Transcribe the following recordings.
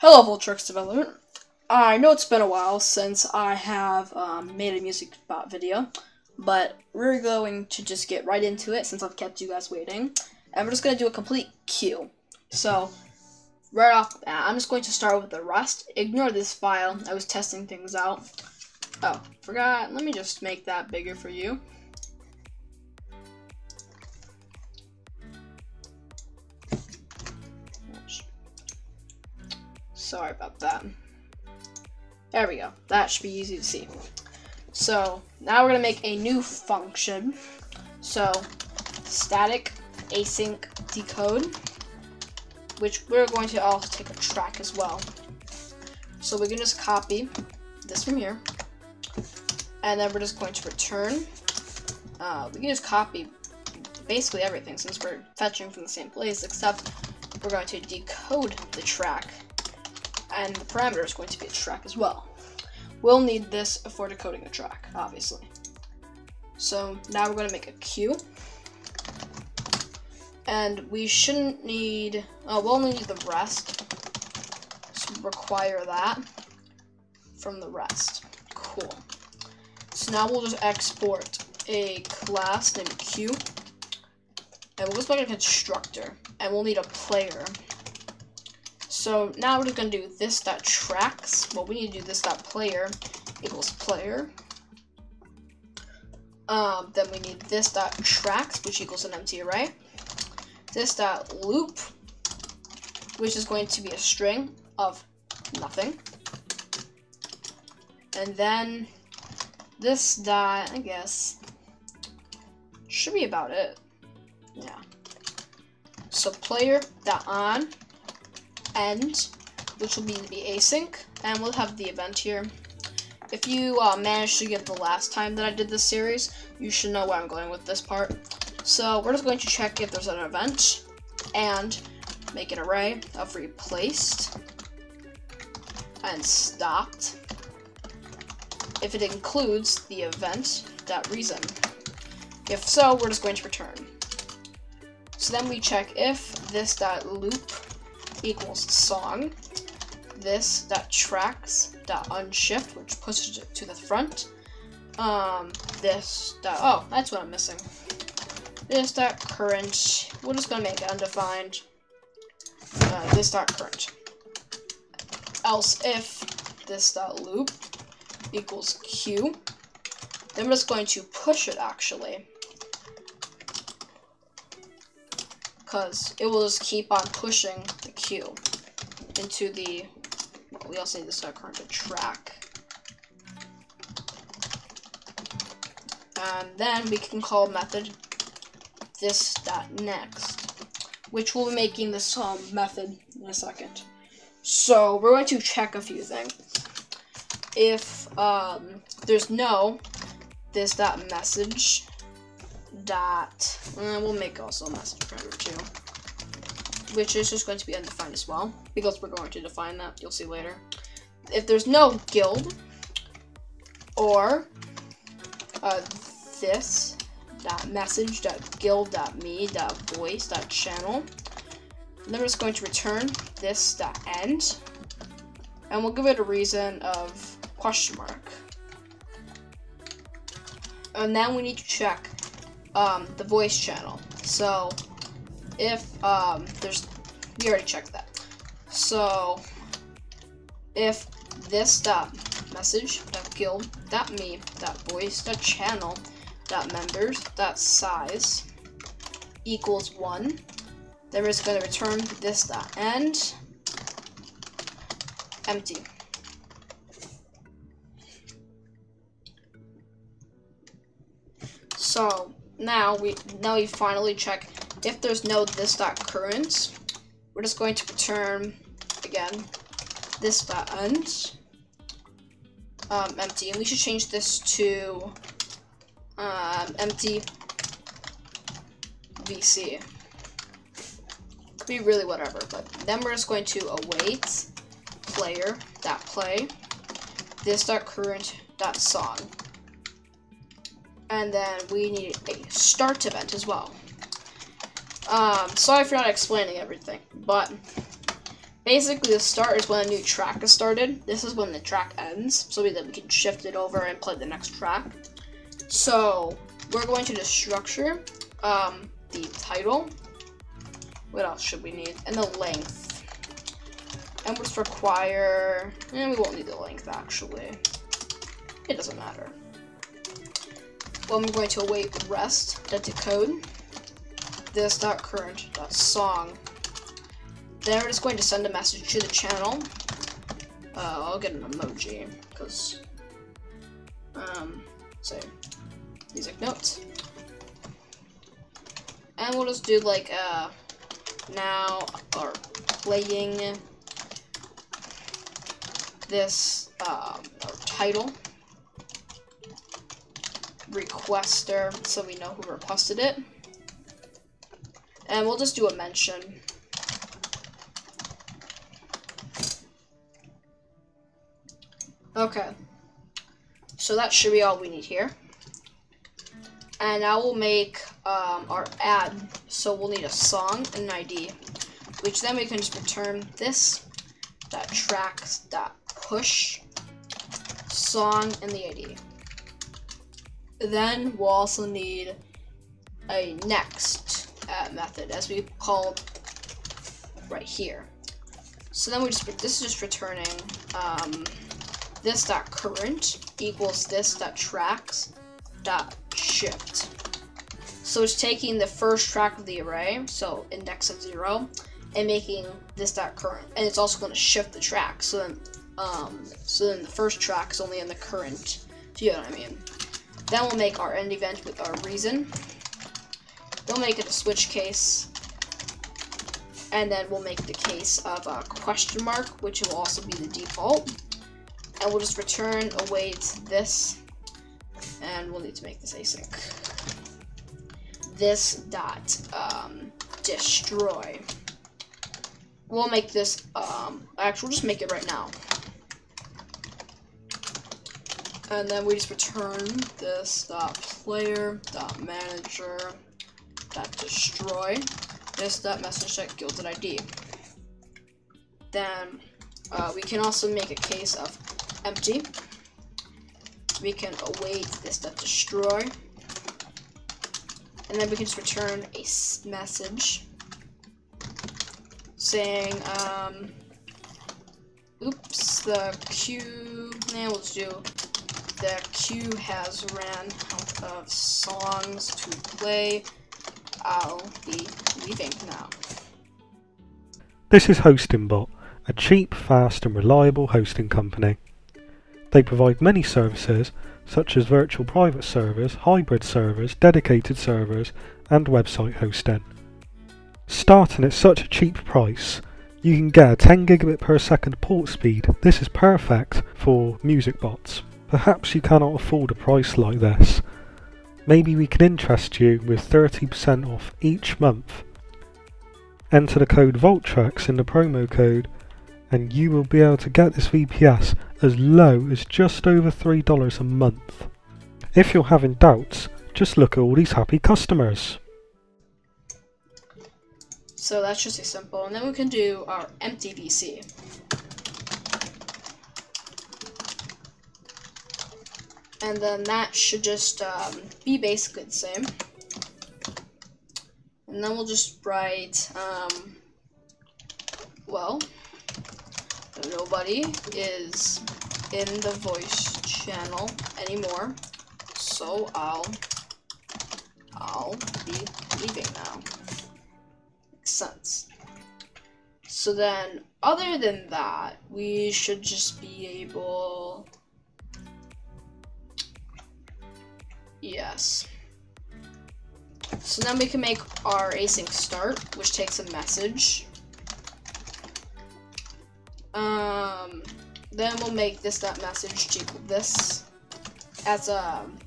Hello, Vultrex Development. I know it's been a while since I have um, made a music bot video, but we're going to just get right into it since I've kept you guys waiting. And we're just going to do a complete queue. So, right off the bat, I'm just going to start with the Rust. Ignore this file. I was testing things out. Oh, forgot. Let me just make that bigger for you. Sorry about that. There we go. That should be easy to see. So now we're gonna make a new function. So static async decode, which we're going to also take a track as well. So we can just copy this from here, and then we're just going to return. Uh, we can just copy basically everything since we're fetching from the same place, except we're going to decode the track and the parameter is going to be a track as well. We'll need this for decoding a track, obviously. So now we're going to make a queue. And we shouldn't need, oh, we'll only need the rest. So require that from the rest. Cool. So now we'll just export a class named queue. And we'll just make a constructor. And we'll need a player. So now we're just gonna do this dot tracks. Well, we need to do this dot player equals player. Um, then we need this dot tracks, which equals an empty array. This dot loop, which is going to be a string of nothing. And then this dot, I guess, should be about it. Yeah. So player dot on end, which will be the async, and we'll have the event here. If you uh, managed to get the last time that I did this series, you should know where I'm going with this part. So we're just going to check if there's an event, and make an array of replaced and stopped if it includes the event that reason. If so, we're just going to return. So then we check if this dot loop equals song. This dot tracks dot unshift, which pushes it to the front. Um, this dot oh, that's what I'm missing. This dot current. We're just gonna make it undefined. Uh, this dot current. Else if this dot loop equals queue, then we're just going to push it actually. Because it will just keep on pushing the queue into the, we also need to start current track. And then we can call method this dot next, which will be making this um, method in a second. So we're going to check a few things. If um, there's no this dot message dot, uh, we'll make also a message parameter too, which is just going to be undefined as well, because we're going to define that, you'll see later. If there's no guild, or uh, this dot message dot guild dot me dot voice dot channel, then we're just going to return this dot end, and we'll give it a reason of question mark. And then we need to check um, the voice channel. So if um, there's, we already checked that. So if this dot message dot guild dot me dot voice dot channel dot members dot size equals one, then we're just going to return this dot end empty. So now we now we finally check if there's no this dot current. We're just going to return again this dot end um, empty, and we should change this to um, empty VC. Could be really whatever, but then we're just going to await player dot play this dot current dot song and then we need a start event as well. Um, sorry for not explaining everything, but basically the start is when a new track is started. This is when the track ends, so we, then we can shift it over and play the next track. So we're going to just structure um, the title. What else should we need? And the length. And we'll just require, and eh, we won't need the length actually. It doesn't matter. Well, I'm going to await rest, decode this dot current dot song. Then we're just going to send a message to the channel. Uh, I'll get an emoji because um say music notes. And we'll just do like uh now or playing this um, title requester so we know who requested it. And we'll just do a mention. Okay. So that should be all we need here. And I will make um, our ad. So we'll need a song and an ID, which then we can just return this that tracks that push song and the ID. Then we'll also need a next uh, method, as we called right here. So then we just this is just returning um, this dot current equals this dot tracks dot shift. So it's taking the first track of the array, so index of zero, and making this dot current, and it's also going to shift the track. So then, um, so then the first track is only in the current. Do you know what I mean? Then we'll make our end event with our reason. We'll make it a switch case. And then we'll make the case of a question mark, which will also be the default. And we'll just return await this. And we'll need to make this async. This dot um, destroy. We'll make this, um, actually, we'll just make it right now and then we just return this dot player dot manager dot destroy this dot message dot gilded ID. Then uh, we can also make a case of empty. We can await this dot destroy, and then we can just return a message saying, um, oops, the queue. Now we'll do the queue has ran out of songs to play. I'll be leaving now. This is HostingBot, a cheap, fast and reliable hosting company. They provide many services such as virtual private servers, hybrid servers, dedicated servers and website hosting. Starting at such a cheap price, you can get a 10 gigabit per second port speed. This is perfect for music bots. Perhaps you cannot afford a price like this. Maybe we can interest you with 30% off each month. Enter the code Vultrex in the promo code and you will be able to get this VPS as low as just over $3 a month. If you're having doubts, just look at all these happy customers. So that's just a simple, and then we can do our empty VC. And then that should just um, be basically the same. And then we'll just write, um, well, nobody is in the voice channel anymore, so I'll, I'll be leaving now. Makes sense. So then, other than that, we should just be able Yes. So then we can make our async start, which takes a message. Um, then we'll make this dot message equal this as a um,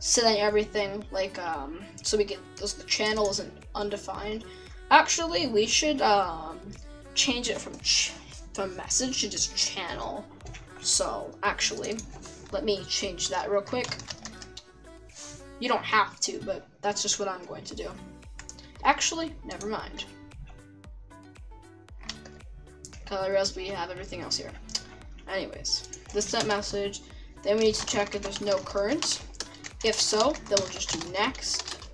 setting everything like um so we can this the channel isn't undefined. Actually, we should um change it from from message to just channel. So actually, let me change that real quick. You don't have to, but that's just what I'm going to do. Actually, never mind. whereas we have everything else here. Anyways, this set message. Then we need to check if there's no current. If so, then we'll just do next.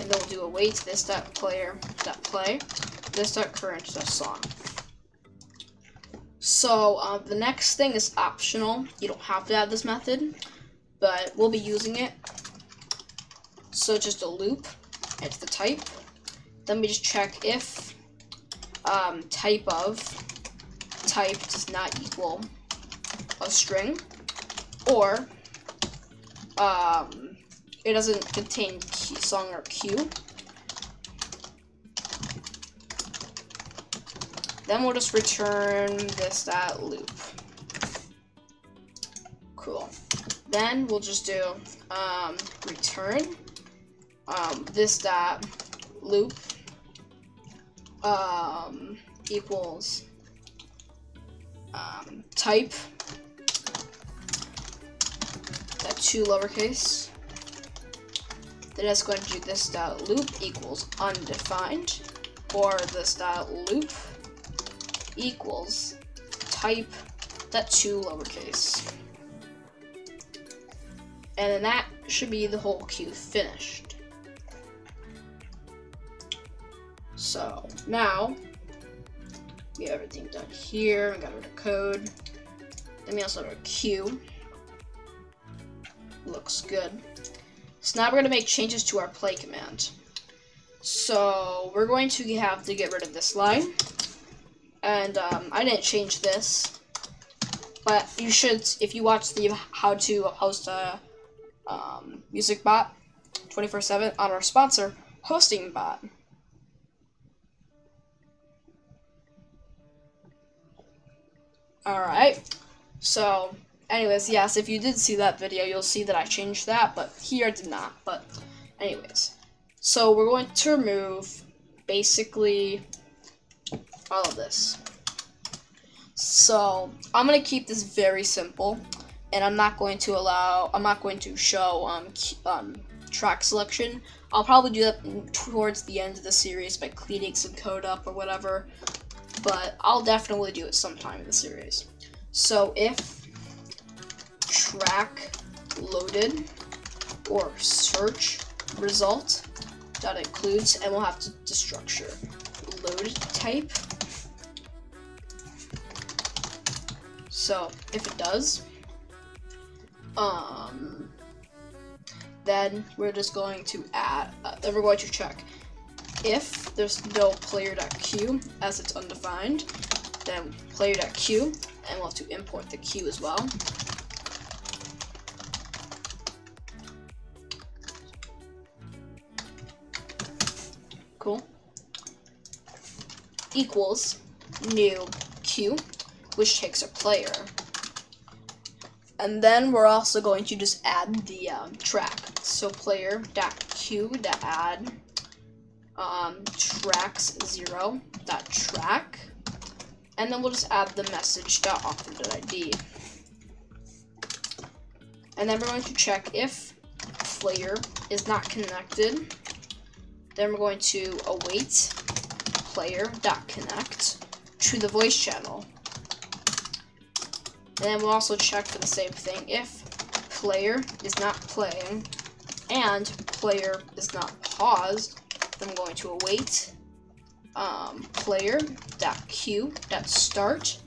And then we'll do await this dot player dot play this dot current dot song. So uh, the next thing is optional. You don't have to have this method, but we'll be using it. So just a loop, it's the type. Then we just check if um, type of type does not equal a string, or um, it doesn't contain key, song or queue. Then we'll just return this that loop. Cool. Then we'll just do um, return um, this dot loop um, equals um, type that two lowercase. Then it's going to do this dot loop equals undefined, or this dot loop equals type that two lowercase. And then that should be the whole queue finished. So now we have everything done here. We got rid of code. Then we also have a queue. Looks good. So now we're gonna make changes to our play command. So we're going to have to get rid of this line. And um, I didn't change this. But you should, if you watch the how to host a um, music bot 24-7 on our sponsor, Hosting Bot. Alright, so anyways, yes, if you did see that video, you'll see that I changed that, but here I did not. But anyways, so we're going to remove basically all of this. So I'm gonna keep this very simple, and I'm not going to allow, I'm not going to show um, um track selection. I'll probably do that towards the end of the series by cleaning some code up or whatever but I'll definitely do it sometime in the series. So if track loaded or search result that includes, and we'll have to destructure load type. So if it does, um, then we're just going to add, uh, then we're going to check if there's no player.queue as it's undefined, then player.queue, and we'll have to import the queue as well. Cool. Equals new queue, which takes a player. And then we're also going to just add the um, track. So player.queue.add um, tracks zero dot track, and then we'll just add the message dot author dot ID. And then we're going to check if player is not connected. Then we're going to await player dot connect to the voice channel. And then we'll also check for the same thing if player is not playing and player is not paused I'm going to await um, player dot queue dot start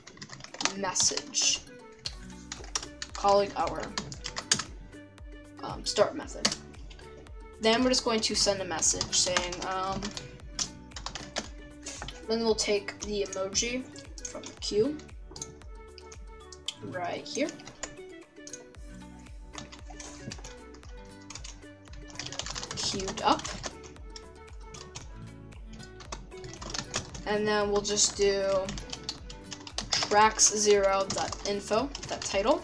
message calling our um, start method. Then we're just going to send a message saying, um, then we'll take the emoji from the queue right here. Queued up. And then we'll just do tracks0.info, that title.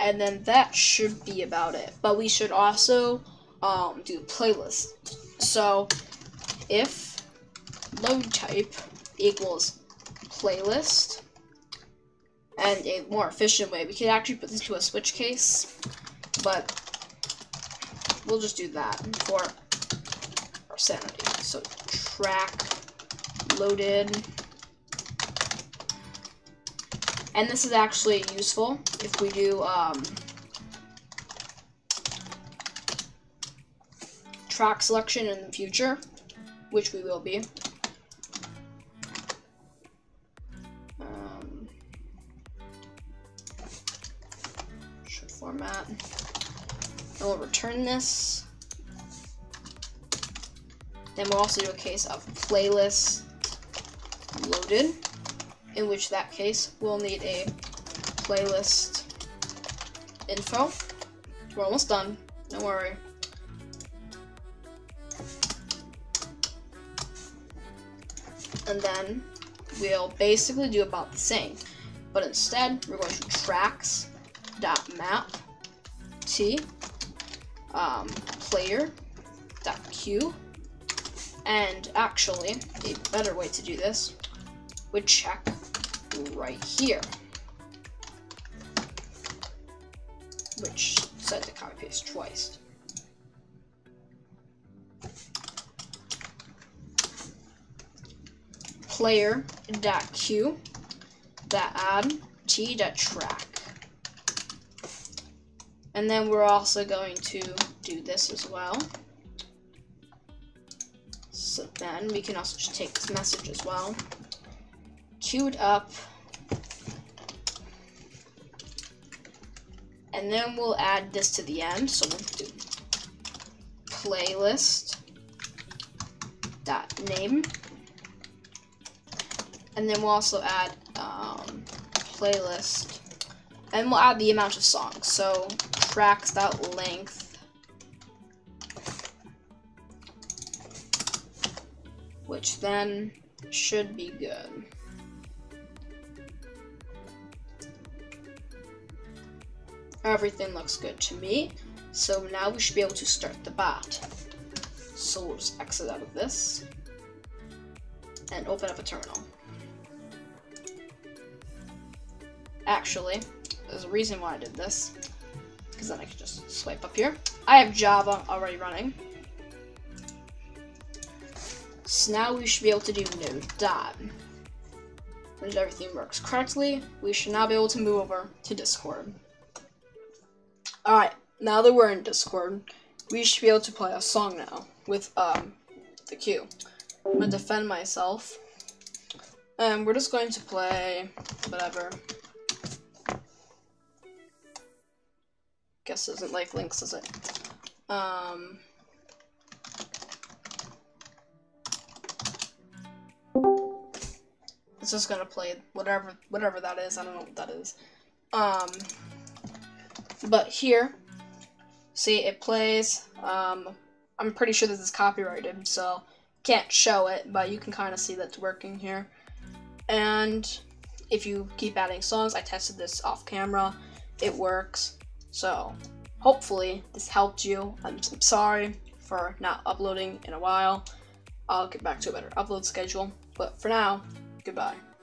And then that should be about it. But we should also um, do playlist. So if load type equals playlist, and a more efficient way, we could actually put this to a switch case, but we'll just do that for So track loaded. And this is actually useful if we do um, track selection in the future, which we will be. Um, should format. And we'll return this. Then we'll also do a case of playlist loaded, in which that case we'll need a playlist info. We're almost done, don't worry. and then we'll basically do about the same. But instead, we're going to tracks dot map t um, player dot and actually a better way to do this would check right here which said to copy paste twice player dot queue dot add t dot track. And then we're also going to do this as well. Then we can also just take this message as well. Queued up. And then we'll add this to the end. So we'll do playlist dot name and then we'll also add um, playlist, and we'll add the amount of songs. So tracks dot length, which then should be good. Everything looks good to me. So now we should be able to start the bot. So we'll just exit out of this and open up a terminal. Actually, there's a reason why I did this. Because then I can just swipe up here. I have Java already running. So now we should be able to do node dot. When everything works correctly, we should now be able to move over to Discord. Alright, now that we're in Discord, we should be able to play a song now with um, the queue. I'm gonna defend myself. And we're just going to play whatever. guess isn't like links, is it? Um, it's just gonna play whatever whatever that is. I don't know what that is. Um, but here, see it plays. Um, I'm pretty sure this is copyrighted, so can't show it, but you can kind of see that's working here. And if you keep adding songs, I tested this off camera. It works. So, hopefully, this helped you. I'm, I'm sorry for not uploading in a while. I'll get back to a better upload schedule. But for now, goodbye.